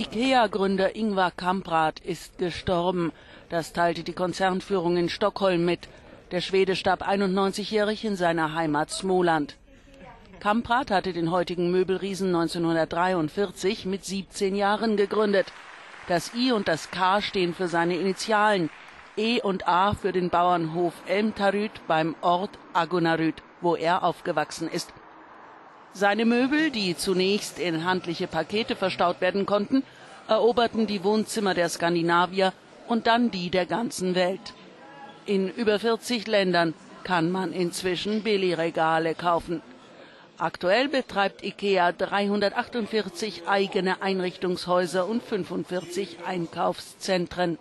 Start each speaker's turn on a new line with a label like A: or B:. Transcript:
A: IKEA-Gründer Ingvar Kamprad ist gestorben. Das teilte die Konzernführung in Stockholm mit. Der Schwede starb 91-jährig in seiner Heimat Smoland. Kamprad hatte den heutigen Möbelriesen 1943 mit 17 Jahren gegründet. Das I und das K stehen für seine Initialen. E und A für den Bauernhof Elmtarüt beim Ort Agonarüt, wo er aufgewachsen ist. Seine Möbel, die zunächst in handliche Pakete verstaut werden konnten, eroberten die Wohnzimmer der Skandinavier und dann die der ganzen Welt. In über 40 Ländern kann man inzwischen Billigregale kaufen. Aktuell betreibt IKEA 348 eigene Einrichtungshäuser und 45 Einkaufszentren.